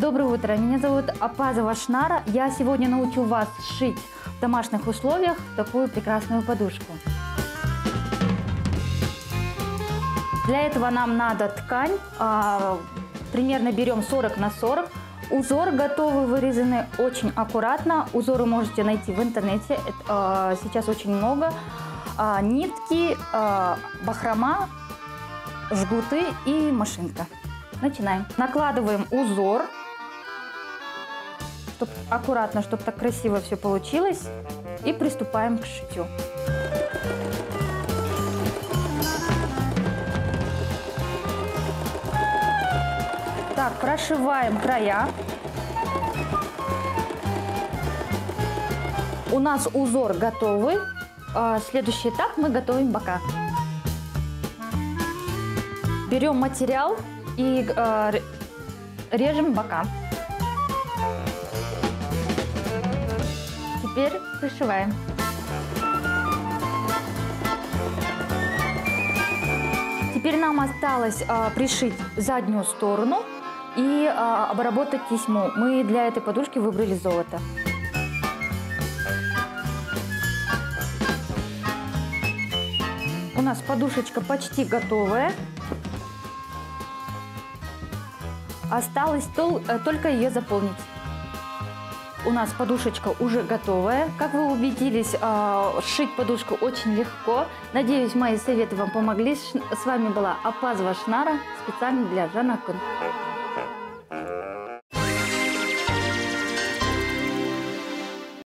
Доброе утро, меня зовут Апазова Шнара. Я сегодня научу вас сшить в домашних условиях такую прекрасную подушку. Для этого нам надо ткань, а, примерно берем 40 на 40. Узор готовый, вырезанный очень аккуратно. Узоры можете найти в интернете, а, сейчас очень много. А, нитки, бахрома, жгуты и машинка. Начинаем. Накладываем узор, чтобы аккуратно, чтобы так красиво все получилось. И приступаем к шитью. Так, прошиваем края. У нас узор готовый. А, Следующий этап мы готовим бока. Берем материал и ре- режем бока. Теперь пришиваем. Теперь нам осталось а, пришить заднюю сторону и а, обработать тесьму. Мы для этой подушки выбрали золото. У нас подушечка почти готовая. Осталось э, только ее заполнить. У нас подушечка уже готовая. Как вы убедились, а, сшить подушку очень легко. Надеюсь, мои советы вам помогли. С вами была Апазова Шнара, специально для Жана Кун.